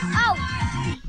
Oh!